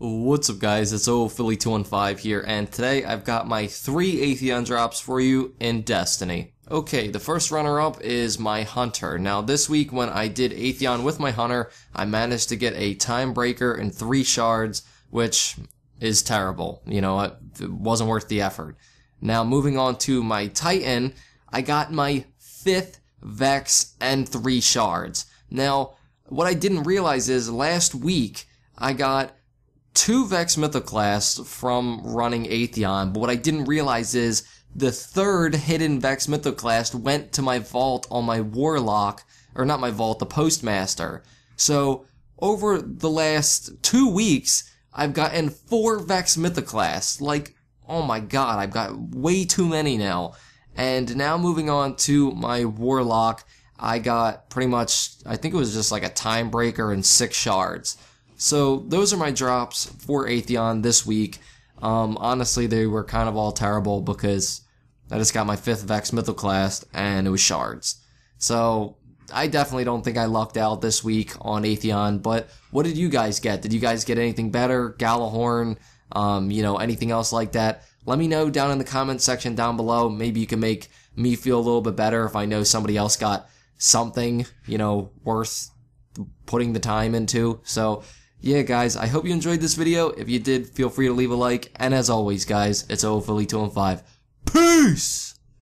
What's up guys, it's Philly215 here, and today I've got my three Atheon drops for you in Destiny. Okay, the first runner-up is my Hunter. Now this week when I did Atheon with my Hunter, I managed to get a Time Breaker and three shards, which is terrible. You know, it wasn't worth the effort. Now moving on to my Titan, I got my fifth Vex and three shards. Now, what I didn't realize is last week I got two Vex Mythoclast from running Atheon, but what I didn't realize is the third hidden Vex Mythoclast went to my vault on my Warlock, or not my vault, the Postmaster. So, over the last two weeks, I've gotten four Vex Mythoclast. Like, oh my god, I've got way too many now. And now moving on to my Warlock, I got pretty much, I think it was just like a Time Breaker and six shards. So those are my drops for Atheon this week. Um, honestly, they were kind of all terrible because I just got my fifth Vex Mythoclast and it was shards. So I definitely don't think I lucked out this week on Atheon. But what did you guys get? Did you guys get anything better? Gjallarhorn? Um, you know, anything else like that? Let me know down in the comments section down below. Maybe you can make me feel a little bit better if I know somebody else got something, you know, worth putting the time into. So yeah, guys, I hope you enjoyed this video. If you did, feel free to leave a like. And as always, guys, it's Philly 215. Peace!